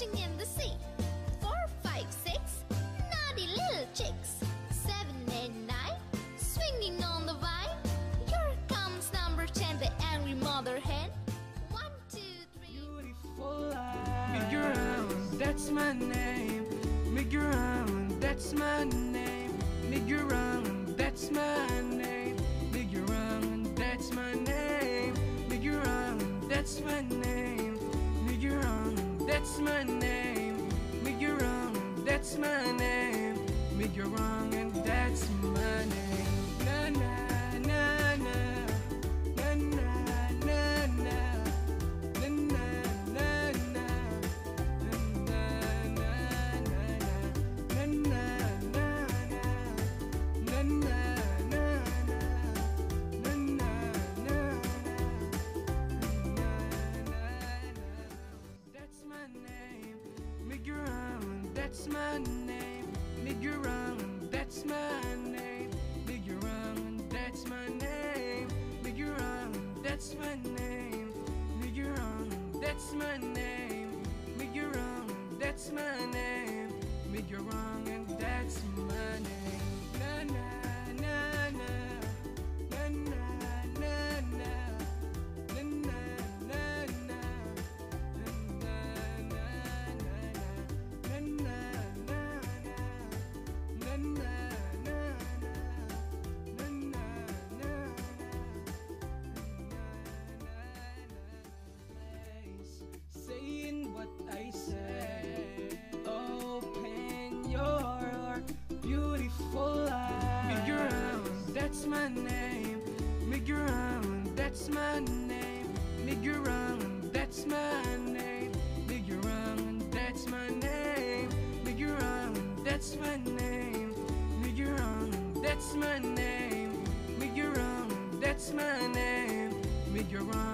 splashing in the sea. Four, five, six, naughty little chicks. Seven and nine, swinging on the vine. Here comes number ten, the angry mother hen. One, two, three. Beautiful eyes. Your island, that's my name. Make your island, that's my name. Make your island, that's my name. Make your island, that's my name. Make your island, that's my name. That's my name. MigyoRang, and that's that's my name. MigyoRang, that's my name. MigyoRang, that's my name. MigyoRang, that's my name. MigyoRang, that's my name. MigyoRang, that's my name. MigyoRang, and that's my name. That's my name. Miguel, that's my name. Miguel, that's my name. Miguel, that's my name. Miguel, that's my name. Miguel, that's my name. Miguel, that's my name. Miguel,